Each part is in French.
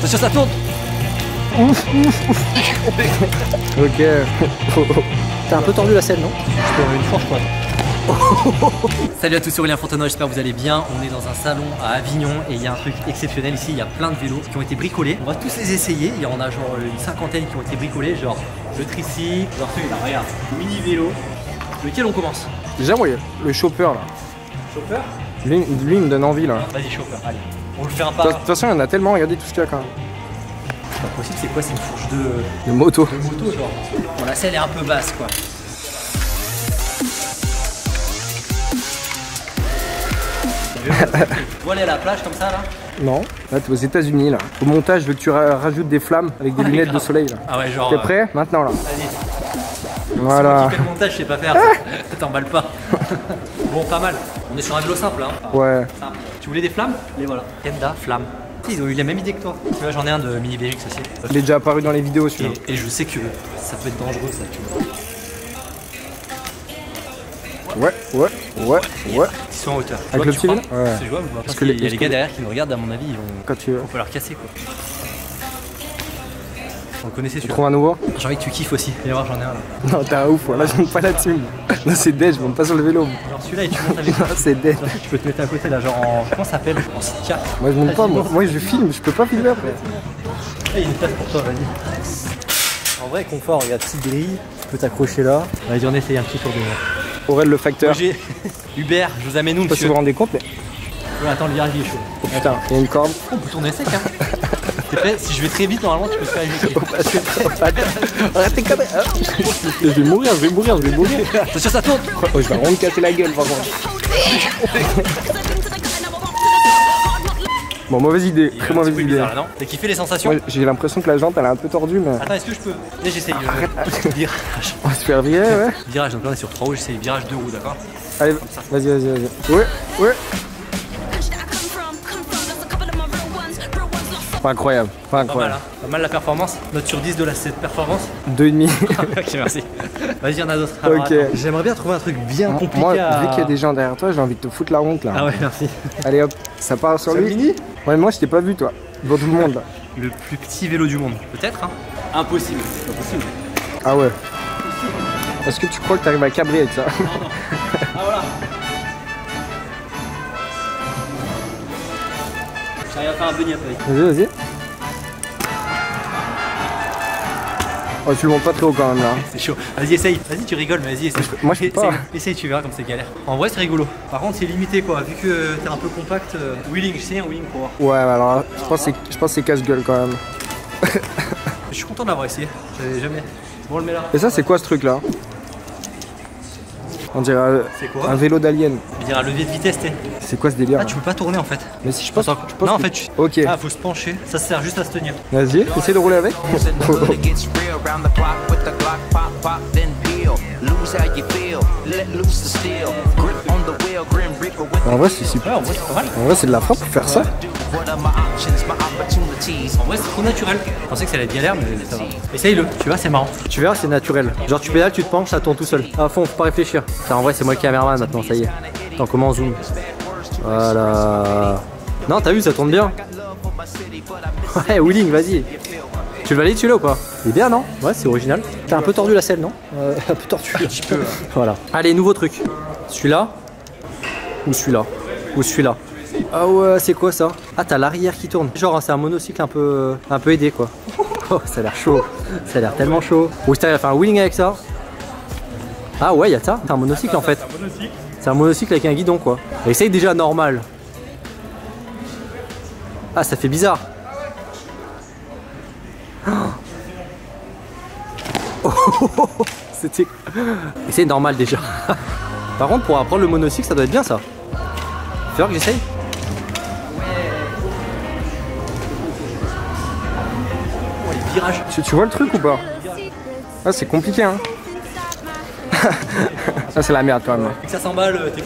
Attention, ça tourne Ok. T'as un peu tordu la selle, non? Je peux une fourche, quoi. Salut à tous, c'est Aurélien Fontenoy, j'espère que vous allez bien. On est dans un salon à Avignon et il y a un truc exceptionnel ici, il y a plein de vélos qui ont été bricolés. On va tous les essayer, il y en a genre une cinquantaine qui ont été bricolés, genre le tricycle, genre celui-là, regarde, mini vélo. Lequel on commence? Déjà, moi, le chopper là. Chauffeur? Lui, lui, il me donne envie là. Vas-y, chauffeur, allez. On le fait un De par un. toute façon, il y en a tellement, regardez tout ce qu'il y a quand même. C'est pas possible, c'est quoi C'est une fourche de, De moto. de moto, genre. Bon, la selle est un peu basse, quoi. Vous allez à la plage comme ça là? Non, là, t'es aux États-Unis là. Au montage, je veux que tu ra- rajoutes des flammes avec des lunettes de soleil là. Ah ouais, genre. T'es euh, prêt? Maintenant là. Vas-y. Voilà. Fait le montage, je sais pas faire. ça. T'emballes pas. bon, pas mal. On est sur un vélo simple, hein. Ouais. Simple. Tu voulais des flammes Les voilà. Kenda, flamme. Ils ont eu la même idée que toi. Tu vois, j'en ai un de Mini BMX aussi. Il est déjà apparu dans les vidéos celui-là. Et, et je sais que ça peut être dangereux, ça, tu vois. Ouais, ouais, ouais, ouais. Ils sont en hauteur. Tu Avec vois, le tu petit Ouais. C'est jouable ou pas Parce que les- y a les gars derrière qui nous regardent, à mon avis, ils vont. Quand tu veux. On peut leur casser quoi. On le connaissait Tu celui-là. trouves un nouveau? J'ai envie que tu kiffes aussi. Viens voir, j'en ai un là. Non, t'es un ouf, là je monte pas là-dessus. moi. Non, c'est dead, je monte pas sur le vélo. Genre celui-là et tu montes avec Non, c'est dead. Tu peux te mettre à côté là, genre en. Comment ça s'appelle? En sit-cap. Moi je monte pas, moi. Moi je filme, je peux pas filmer après. Il y a une place pour toi, vas-y. En vrai, confort, regarde, petite grille, tu peux t'accrocher là. Vas-y, on essaye un petit tour de. Aurel le facteur. Hubert, je vous amène où, Je sais pas si vous vous rendez compte, mais. Ouais, Attends, le virage il est chaud. Oh putain, il y a une corde. Oh, on peut tourner sec, hein. T'es prêt Si je vais très vite, normalement, tu peux te faire éjecter. Arrête tes conneries. hein. Je vais mourir, je vais mourir, je vais mourir. Attention, ça tourne Oh, je vais vraiment me casser la gueule par contre. Bon, mauvaise idée, très mauvaise idée. bizarre là, non T'as kiffé les sensations j'ai l'impression que la jante elle est un peu tordue, mais Attends, est-ce que je peux Là, j'essaye le virage. on va se faire virer, ouais. Virage, donc là, on est sur 3 roues, j'essaye le virage 2 roues, d'accord Allez, vas-y, vas-y, vas-y. Ouais, ouais. Pas incroyable, pas Pas mal, incroyable. hein Pas mal la performance. Note sur 10 de la, cette performance. Deux et demi. ok, merci. Vas-y, il y en a d'autres. Ok. J'aimerais bien trouver un truc bien compliqué Moi, à... vu qu'il y a des gens derrière toi, j'ai envie de te foutre la honte là. Ah ouais, merci. Allez hop, ça part sur lui. mini Ouais, moi je t'ai pas vu toi. Devant tout le monde là. Le plus petit vélo du monde. Peut-être, hein Impossible. C'est pas possible. Ah ouais. Est-ce que tu crois que t'arrives à cabrer avec ça? Ah voilà. Faire un bunny. Vas-y, vas-y. Oh, tu le montes pas très haut quand même là. C'est chaud. Vas-y, essaye. Vas-y, tu rigoles, mais vas-y, essaye. moi, je peux pas. Essaye, essaye, tu verras comme c'est galère. En vrai, c'est rigolo. Par contre, c'est limité quoi. Vu que t'es un peu compact. euh, Wheeling, je sais un wheeling pour voir. Ouais, alors je pense que c'est- je pense que c'est casse-gueule quand même. Je suis content de l'avoir essayé. J'avais jamais. Bon, on le met là. Et ça, c'est quoi ce truc là On dirait un- C'est quoi un vélo d'alien. Je dirais un levier de vitesse, t'es. C'est quoi ce délire Ah, tu peux pas tourner en fait. Mais si je pense, Attends, je pense non, en fait, tu... Ok, Ah, faut se pencher. Ça sert juste à se tenir. vas-y, essaie de rouler avec. on En vrai, c'est super. Ouais, en vrai, c'est pas mal. En vrai, c'est de la frappe pour faire ça. Vrai, c'est trop naturel. Je pensais que ça allait être galère, mais ça va. Essaye-le, tu vois, c'est marrant. Tu verras, c'est naturel. Genre, tu pédales, tu te penches, ça tourne tout seul. À fond, faut pas réfléchir. Ça, en vrai, c'est moi le caméraman maintenant, ça y est. Attends, comment on zoom Voilà. Non, t'as vu, ça tourne bien. Ouais, wheeling, vas-y. Tu le valides celui-là ou pas Il est bien, non Ouais, c'est original. T'as un peu tordu la selle, non euh, Un peu tordu. Un petit peu. Voilà. Allez, nouveau truc. Celui-là Ou celui-là Ou celui-là Ah ouais, c'est quoi ça? Ah, t'as l'arrière qui tourne. Genre, c'est un monocycle un peu, un peu aidé, quoi. Oh, ça a l'air chaud. Ça a l'air tellement chaud. Ou à faire un wheeling avec ça? Ah ouais, y'a ça. C'est un monocycle en fait. C'est un monocycle avec un guidon, quoi. Essaye déjà normal. Ah, ça fait bizarre. Oh, C'était. Essaye normal déjà. Par contre, pour apprendre le monocycle, ça doit être bien ça. Fais voir que j'essaye. Tu, tu vois le truc ou pas Ah, c'est compliqué, hein. ça, c'est la merde quand même. Dès que ça s'emballe, euh, t'es.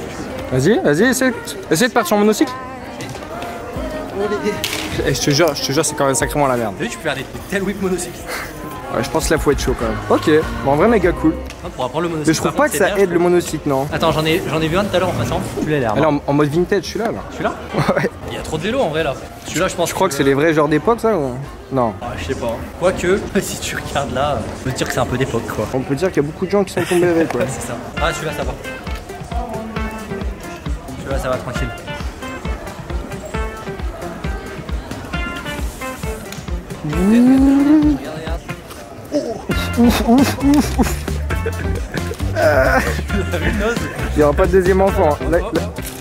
Vas-y, vas-y, essaie, essaie de partir sur mon monocycle. Eh, je te jure, je te jure, c'est quand même sacrément la merde. T'as vu, tu peux faire des tels whip monocycles. Ouais, je pense que là faut être chaud quand même. Ok, bon, en vrai méga cool. On pourra prendre le monocycle. Mais je trouve pas contre, que ça bien, aide je le monocycle, non. Attends, j'en ai, j'en ai vu un tout à l'heure en passant. Celui-là, il a l'air Alors marrant. en, en mode vintage, celui-là là. Celui-là Ouais. Il y a trop de vélos en vrai là. Celui-là, je pense. Je crois que c'est les vrais genres d'époque ça ou... Non? Ah, je sais pas. Quoique, si tu regardes là, on peut dire que c'est un peu d'époque quoi. On peut dire qu'il y a beaucoup de gens qui sont tombés avec quoi. Ouais, c'est ça. Ah, celui-là, ça va. Celui-là, ça va tranquille. Il y aura pas de deuxième enfant. Là, là,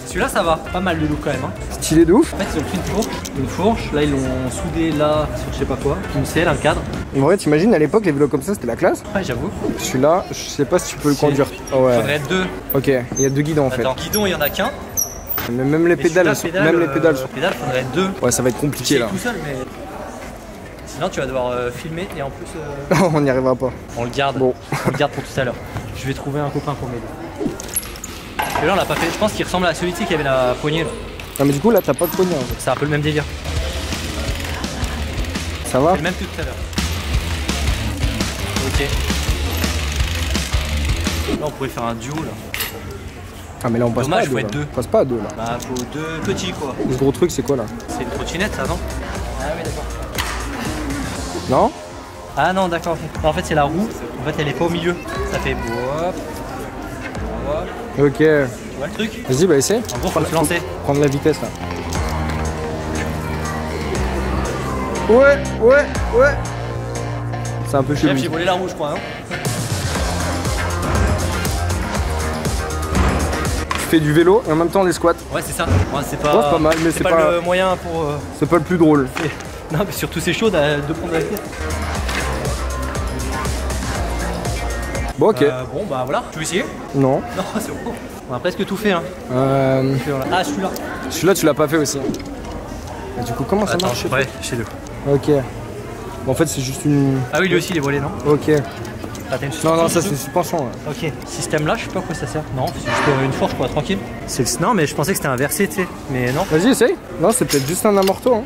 Celui-là, ça va. Pas mal de look quand même. Hein. stylé de ouf. En fait, ils ont pris une fourche. Une fourche. Là, ils l'ont soudé là sur je sais pas quoi. Une selle, un cadre. En vrai, t'imagines à l'époque les vélos comme ça c'était la classe. Ouais, j'avoue. Celui-là, je sais pas si tu peux le conduire. Ah ouais. Faudrait deux. Ok, il y a deux guidons en fait. Attends, guidon, il y en a qu'un. Mais même les Mais pédales, même les euh, pédales. pédales, faudrait deux. Ouais, ça va être compliqué là. tout seul, mais. Sinon, tu vas devoir euh, filmer et en plus, euh, On n'y arrivera pas. on le garde. Bon. On le garde pour tout à l'heure. Je vais trouver un copain pour m'aider. Et là, on l'a pas fait. Je pense qu'il ressemble à celui ci qui avait la poignée. là. Non mais du coup là t'as pas de poignée en fait. C'est un peu le même délire. Ça va le même que tout à l'heure. Ok. Là, on pourrait faire un duo là. Ah mais là on passe Dommage, pas à faut deux. être là. deux. On passe pas à deux là. Bah, faut deux petits quoi. Le gros truc c'est quoi là? C'est une trottinette, ça, non? Ah oui, d'accord. Non Ah non, d'accord. En fait, c'est la roue. En fait, elle est pas au milieu. Ça fait. Ok. Tu vois le truc Vas-y bah essaye. En gros, faut se lancer. Prendre la vitesse là. Ouais, ouais, ouais. C'est un peu chelou. J'ai volé la roue, je crois. Hein Tu fais du vélo et en même temps des squats. ouais, c'est ça. Ouais, c'est pas, Ouais, pas mal, mais c'est pas, pas- le moyen pour. euh, C'est pas le plus drôle. Non, mais surtout, c'est chaud de prendre la tête. Bon ok. Euh, bon, bah voilà. Tu veux essayer? Non. Non, c'est bon. On a presque tout fait. Hein. Euh, Ah, celui-là. Celui-là tu l'as pas fait aussi. Et du coup comment ça Attends, marche ouais, chez deux. Ok. Bon, en fait c'est juste une. Ah oui, lui aussi, il est volé, non? Ok. Ah, Non non ça c'est suspension. ouais. Ok, système là, je sais pas à quoi ça sert. Non, c'est juste une fourche quoi, tranquille. Non, mais je pensais que c'était inversé, tu sais. Mais non. Vas-y essaye. Non c'est peut-être juste un amorto. Hein.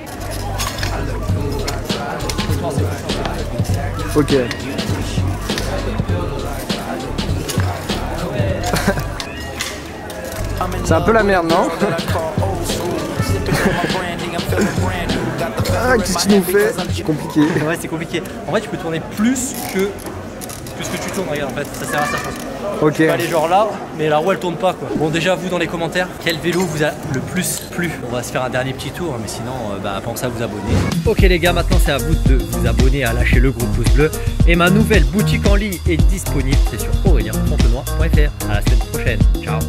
Ok. C'est un peu la merde, non Ah, qu'est-ce que tu nous fais C'est compliqué. Ouais, c'est compliqué. En vrai, tu peux tourner plus que que ce que tu tournes. Regarde, en fait, ça sert à ça, je pense. Ok. Tu peux aller genre là, mais la roue elle tourne pas quoi. Bon, déjà vous dans les commentaires, quel vélo vous a le plus plu? On va se faire un dernier petit tour, mais sinon, euh, bah pensez à vous abonner. Ok les gars, maintenant c'est à vous de vous abonner, à lâcher le gros pouce bleu. Et ma nouvelle boutique en ligne est disponible, c'est sur aurélien.fontenoy.fr. À la semaine prochaine. Ciao.